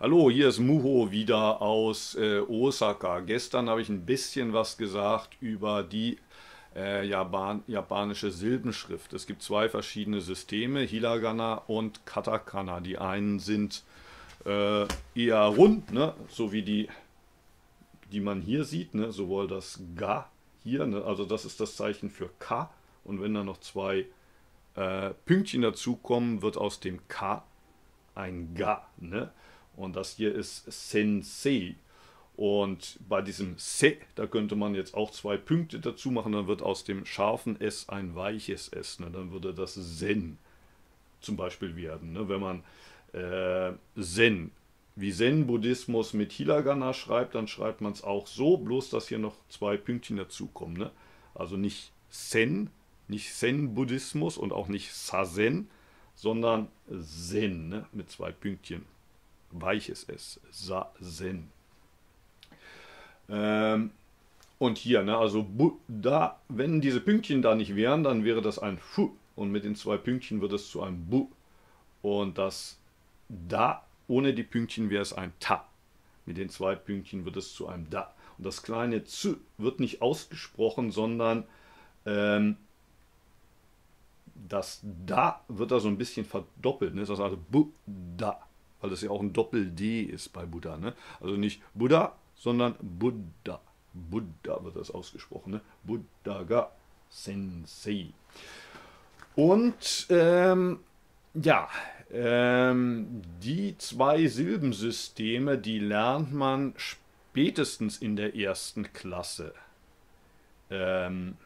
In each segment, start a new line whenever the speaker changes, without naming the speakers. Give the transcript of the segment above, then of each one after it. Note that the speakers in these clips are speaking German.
Hallo, hier ist Muho wieder aus äh, Osaka. Gestern habe ich ein bisschen was gesagt über die äh, Japan japanische Silbenschrift. Es gibt zwei verschiedene Systeme, Hiragana und Katakana. Die einen sind äh, eher rund, ne? so wie die, die man hier sieht, ne? sowohl das Ga hier, ne? also das ist das Zeichen für Ka. Und wenn da noch zwei äh, Pünktchen dazukommen, wird aus dem Ka ein Ga. Ne? Und das hier ist Sensei. Und bei diesem Se, da könnte man jetzt auch zwei Punkte dazu machen, dann wird aus dem scharfen S ein weiches S. Ne? Dann würde das Zen zum Beispiel werden. Ne? Wenn man äh, Zen wie Zen-Buddhismus mit Hiragana schreibt, dann schreibt man es auch so, bloß dass hier noch zwei Pünktchen dazukommen. Ne? Also nicht Sen, nicht Zen-Buddhismus und auch nicht Sazen, sondern Zen ne? mit zwei Pünktchen weiches S, Sa-Zen. Ähm, und hier, ne, also da, wenn diese Pünktchen da nicht wären, dann wäre das ein Fu und mit den zwei Pünktchen wird es zu einem Bu. Und das Da ohne die Pünktchen wäre es ein Ta. Mit den zwei Pünktchen wird es zu einem Da. Und das kleine Z wird nicht ausgesprochen, sondern ähm, das Da wird da so ein bisschen verdoppelt. Ne? Das ist also Bu-Da weil das ja auch ein Doppel-D ist bei Buddha. Ne? Also nicht Buddha, sondern Buddha. Buddha wird das ausgesprochen. Ne? Buddhaga Sensei. Und ähm, ja, ähm, die zwei Silbensysteme, die lernt man spätestens in der ersten Klasse. Ähm,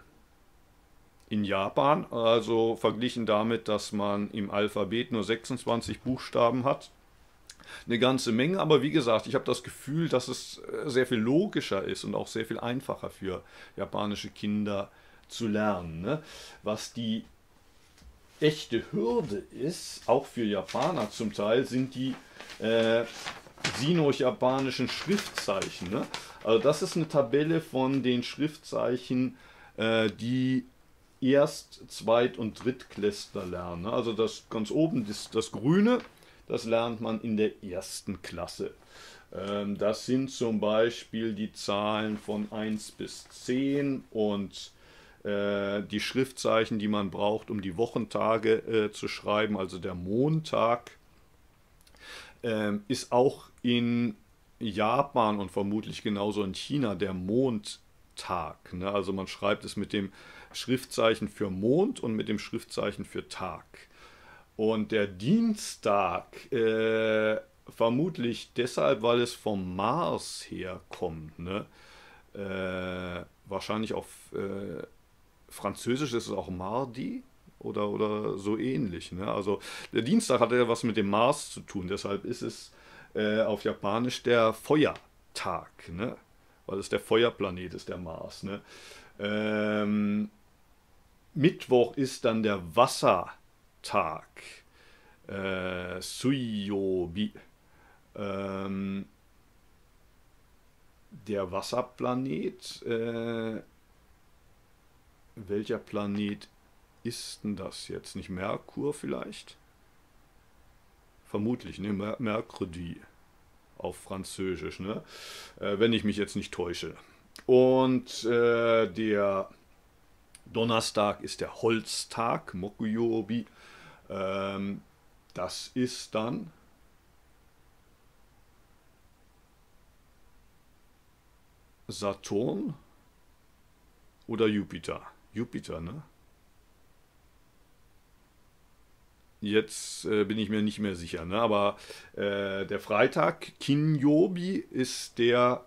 in Japan, also verglichen damit, dass man im Alphabet nur 26 Buchstaben hat, eine ganze Menge. Aber wie gesagt, ich habe das Gefühl, dass es äh, sehr viel logischer ist und auch sehr viel einfacher für japanische Kinder zu lernen. Ne? Was die echte Hürde ist, auch für Japaner zum Teil, sind die äh, sino-japanischen Schriftzeichen. Ne? Also das ist eine Tabelle von den Schriftzeichen, äh, die Erst-, Zweit- und Drittklässler lernen. Ne? Also das ganz oben ist das Grüne, das lernt man in der ersten Klasse. Ähm, das sind zum Beispiel die Zahlen von 1 bis 10 und äh, die Schriftzeichen, die man braucht, um die Wochentage äh, zu schreiben. Also der Montag ähm, ist auch in Japan und vermutlich genauso in China der Mondtag. Ne? Also man schreibt es mit dem Schriftzeichen für Mond und mit dem Schriftzeichen für Tag. Und der Dienstag, äh, vermutlich deshalb, weil es vom Mars herkommt. Ne? Äh, wahrscheinlich auf äh, Französisch ist es auch Mardi oder, oder so ähnlich. Ne? Also der Dienstag hat ja was mit dem Mars zu tun, deshalb ist es äh, auf Japanisch der Feuertag, ne? weil es der Feuerplanet ist, der Mars. Ne? Ähm, Mittwoch ist dann der Wassertag. Tag. Äh, Suyobi. Ähm, der Wasserplanet. Äh, welcher Planet ist denn das jetzt? Nicht Merkur vielleicht? Vermutlich, ne? Mer Mercredi auf Französisch, ne? Äh, wenn ich mich jetzt nicht täusche. Und äh, der Donnerstag ist der Holztag, Mokuyobi. Ähm, das ist dann Saturn oder Jupiter. Jupiter, ne? Jetzt äh, bin ich mir nicht mehr sicher, ne? aber äh, der Freitag, Kinyobi, ist der,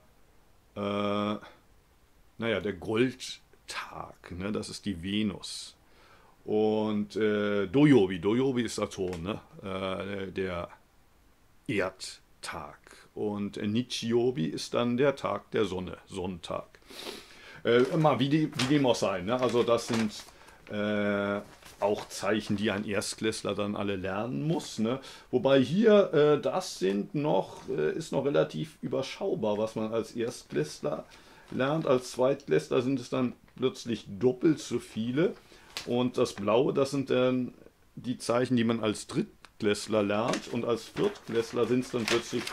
äh, naja, der Goldtag, ne? das ist die Venus. Und äh, Doyobi, Doyobi ist Saturn, ne? Äh, der Erdtag. Und äh, Nichiobi ist dann der Tag der Sonne, Sonntag. Äh, immer wie, die, wie dem auch sei. Ne? Also das sind äh, auch Zeichen, die ein Erstklässler dann alle lernen muss. Ne? Wobei hier, äh, das sind noch, äh, ist noch relativ überschaubar, was man als Erstklässler lernt. Als Zweitklässler sind es dann plötzlich doppelt so viele. Und das Blaue, das sind dann die Zeichen, die man als Drittklässler lernt und als Viertklässler sind es dann plötzlich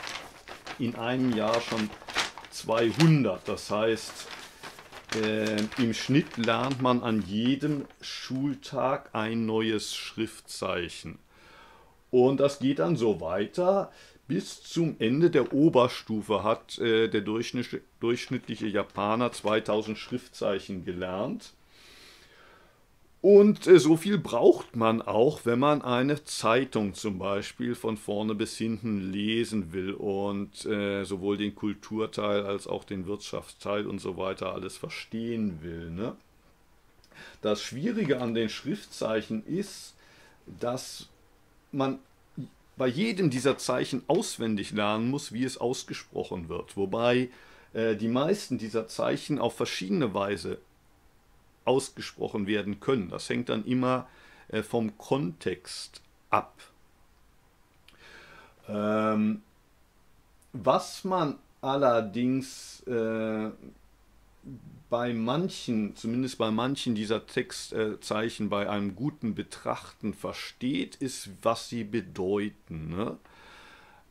in einem Jahr schon 200. Das heißt, äh, im Schnitt lernt man an jedem Schultag ein neues Schriftzeichen. Und das geht dann so weiter. Bis zum Ende der Oberstufe hat äh, der durchschnittliche Japaner 2000 Schriftzeichen gelernt. Und äh, so viel braucht man auch, wenn man eine Zeitung zum Beispiel von vorne bis hinten lesen will und äh, sowohl den Kulturteil als auch den Wirtschaftsteil und so weiter alles verstehen will. Ne? Das Schwierige an den Schriftzeichen ist, dass man bei jedem dieser Zeichen auswendig lernen muss, wie es ausgesprochen wird. Wobei äh, die meisten dieser Zeichen auf verschiedene Weise ausgesprochen werden können. Das hängt dann immer äh, vom Kontext ab. Ähm, was man allerdings äh, bei manchen, zumindest bei manchen dieser Textzeichen bei einem guten Betrachten versteht, ist, was sie bedeuten. Ne?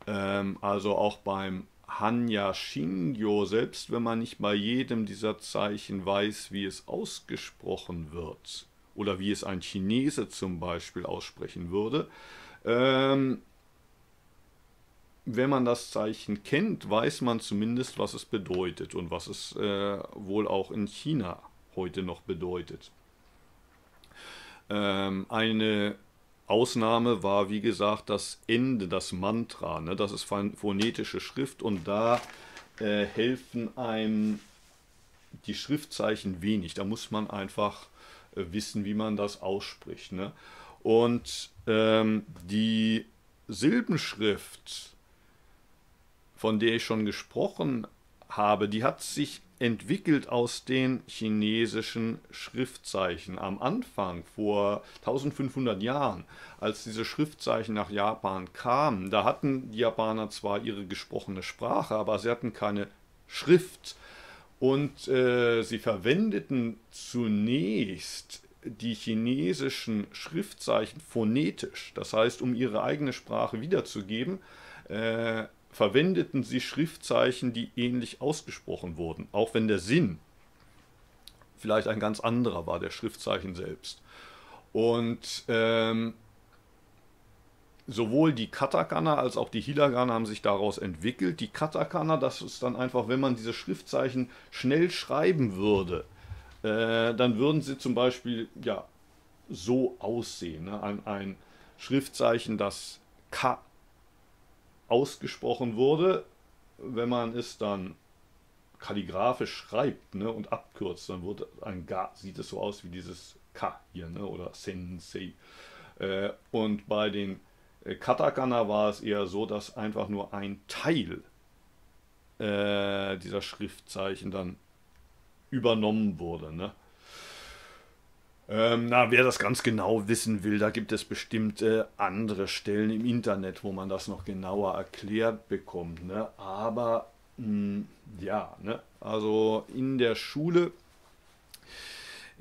Ähm, also auch beim Hanya Shingyo, selbst wenn man nicht bei jedem dieser Zeichen weiß, wie es ausgesprochen wird, oder wie es ein Chinese zum Beispiel aussprechen würde, ähm, wenn man das Zeichen kennt, weiß man zumindest, was es bedeutet und was es äh, wohl auch in China heute noch bedeutet. Ähm, eine Ausnahme war, wie gesagt, das Ende, das Mantra. Ne? Das ist phonetische Schrift und da äh, helfen einem die Schriftzeichen wenig. Da muss man einfach äh, wissen, wie man das ausspricht. Ne? Und ähm, die Silbenschrift, von der ich schon gesprochen habe, die hat sich entwickelt aus den chinesischen Schriftzeichen. Am Anfang, vor 1500 Jahren, als diese Schriftzeichen nach Japan kamen, da hatten die Japaner zwar ihre gesprochene Sprache, aber sie hatten keine Schrift. Und äh, sie verwendeten zunächst die chinesischen Schriftzeichen phonetisch, das heißt, um ihre eigene Sprache wiederzugeben, äh, verwendeten sie Schriftzeichen, die ähnlich ausgesprochen wurden, auch wenn der Sinn vielleicht ein ganz anderer war, der Schriftzeichen selbst. Und ähm, sowohl die Katakana als auch die Hiragana haben sich daraus entwickelt. Die Katakana, das ist dann einfach, wenn man diese Schriftzeichen schnell schreiben würde, äh, dann würden sie zum Beispiel ja, so aussehen. Ne? Ein, ein Schriftzeichen, das K ausgesprochen wurde, wenn man es dann kalligrafisch schreibt ne, und abkürzt, dann wird ein Ga, sieht es so aus wie dieses K hier, ne, oder Sensei. Äh, und bei den äh, Katakana war es eher so, dass einfach nur ein Teil äh, dieser Schriftzeichen dann übernommen wurde. Ne? Ähm, na, wer das ganz genau wissen will, da gibt es bestimmt äh, andere Stellen im Internet, wo man das noch genauer erklärt bekommt. Ne? Aber mh, hm, ja, ne? also in der Schule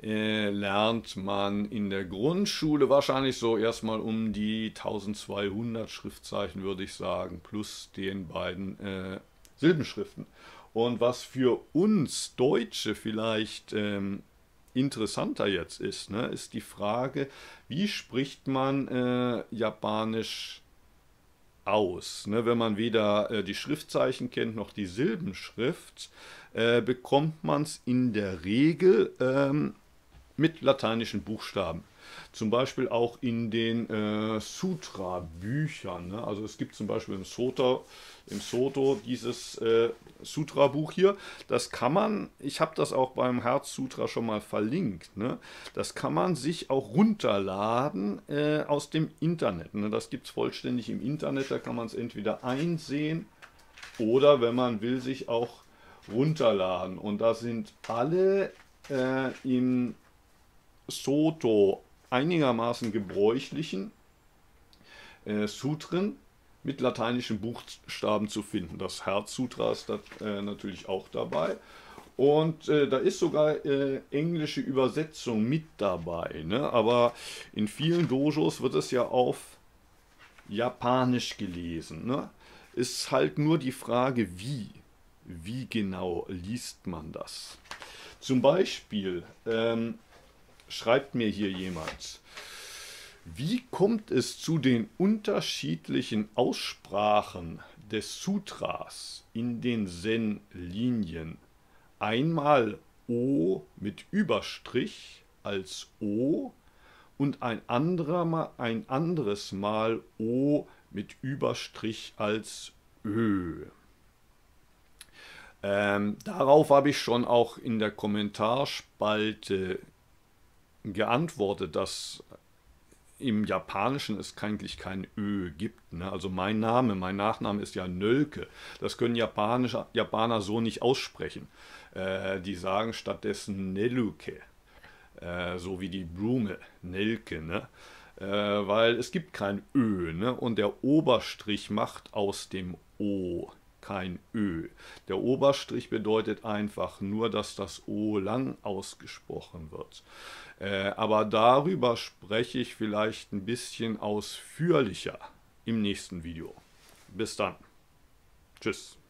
äh, lernt man in der Grundschule wahrscheinlich so erstmal um die 1200 Schriftzeichen, würde ich sagen, plus den beiden äh, Silbenschriften. Und was für uns Deutsche vielleicht ähm, interessanter jetzt ist, ne, ist die Frage, wie spricht man äh, Japanisch aus? Ne, wenn man weder äh, die Schriftzeichen kennt noch die Silbenschrift, äh, bekommt man es in der Regel ähm, mit lateinischen Buchstaben. Zum Beispiel auch in den äh, Sutra-Büchern. Ne? Also es gibt zum Beispiel im Soto, im Soto dieses äh, Sutra-Buch hier. Das kann man, ich habe das auch beim Herz-Sutra schon mal verlinkt. Ne? Das kann man sich auch runterladen äh, aus dem Internet. Ne? Das gibt es vollständig im Internet. Da kann man es entweder einsehen oder, wenn man will, sich auch runterladen. Und da sind alle äh, im Soto einigermaßen gebräuchlichen äh, Sutren mit lateinischen Buchstaben zu finden. Das Herz-Sutra ist da, äh, natürlich auch dabei. Und äh, da ist sogar äh, englische Übersetzung mit dabei. Ne? Aber in vielen Dojos wird es ja auf Japanisch gelesen. Ne? Ist halt nur die Frage, wie. Wie genau liest man das? Zum Beispiel ähm, schreibt mir hier jemand, wie kommt es zu den unterschiedlichen Aussprachen des Sutras in den Zen-Linien? Einmal O mit Überstrich als O und ein, anderer, ein anderes Mal O mit Überstrich als Ö. Ähm, darauf habe ich schon auch in der Kommentarspalte geantwortet, dass im Japanischen es eigentlich kein Ö gibt. Ne? Also mein Name, mein Nachname ist ja Nölke. Das können Japanische, Japaner so nicht aussprechen. Äh, die sagen stattdessen Neluke, äh, so wie die Blume, Nelke. Ne? Äh, weil es gibt kein Ö ne? und der Oberstrich macht aus dem O kein Ö. Der Oberstrich bedeutet einfach nur, dass das O lang ausgesprochen wird. Äh, aber darüber spreche ich vielleicht ein bisschen ausführlicher im nächsten Video. Bis dann. Tschüss.